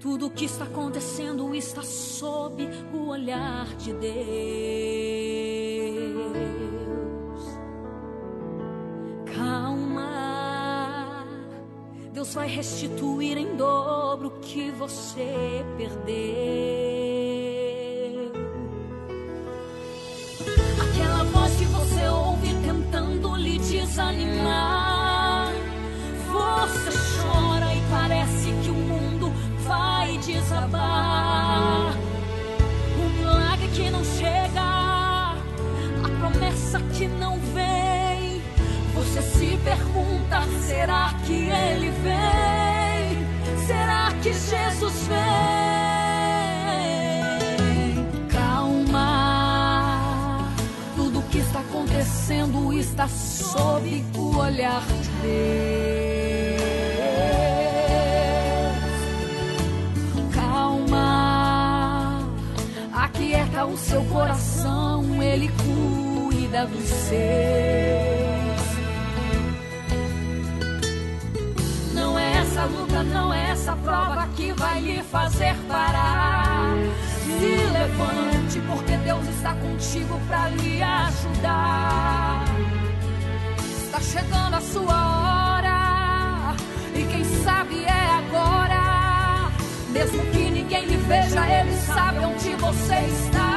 Tudo o que está acontecendo está sob o olhar de Deus. Calma, Deus vai restituir em dobro o que você perdeu. Será que ele vem? Será que Jesus vem? Calma, tudo que está acontecendo está sob o olhar de Deus. Calma, aquieta o seu coração, ele cuida dos seus. Essa prova que vai lhe fazer parar. Se levante, porque Deus está contigo para lhe ajudar. Está chegando a sua hora, e quem sabe é agora. Mesmo que ninguém lhe veja, Ele sabe onde você está.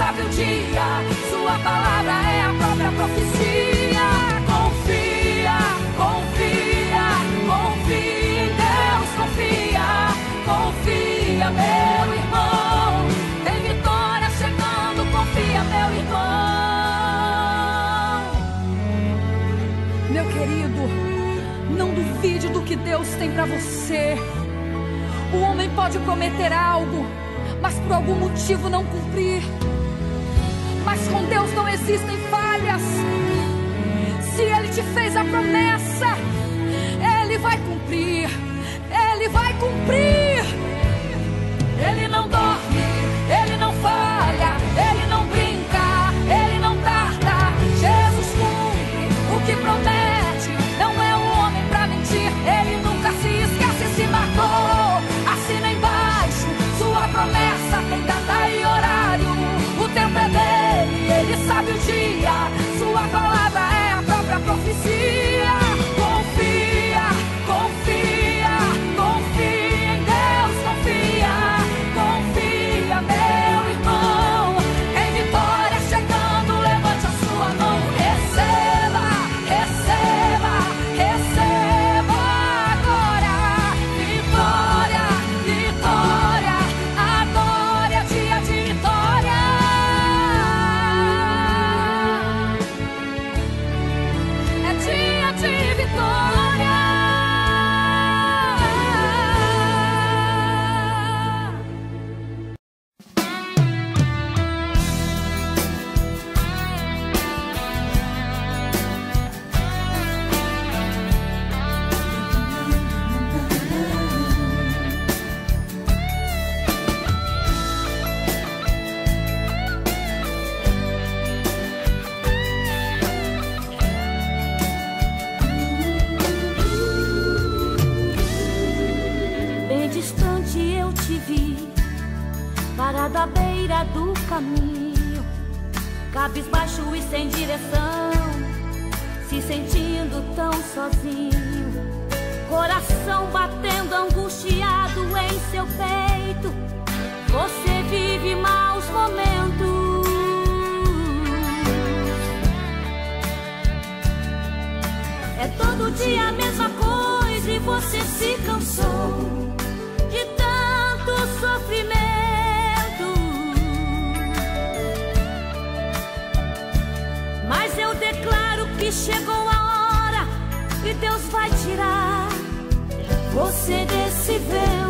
Sabe o dia. Sua palavra é a própria profecia. Confia, confia, confia em Deus, confia, confia, meu irmão. Tem vitória chegando, confia, meu irmão. Meu querido, não duvide do que Deus tem para você. O homem pode prometer algo, mas por algum motivo não cumprir. Com Deus não existem falhas. Se Ele te fez a promessa, Ele vai cumprir. Ele vai cumprir. Do caminho, cabisbaixo e sem direção, se sentindo tão sozinho, coração batendo angustiado em seu peito. Você vive maus momentos. É todo dia a mesma coisa e você se cansou de tanto sofrimento. Chegou a hora e Deus vai tirar você desse vento.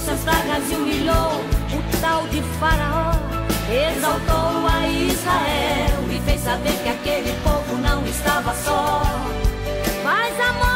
suas pragas e humilhou o tal de Faraó. Exaltou a Israel e fez saber que aquele povo não estava só. Mas a mãe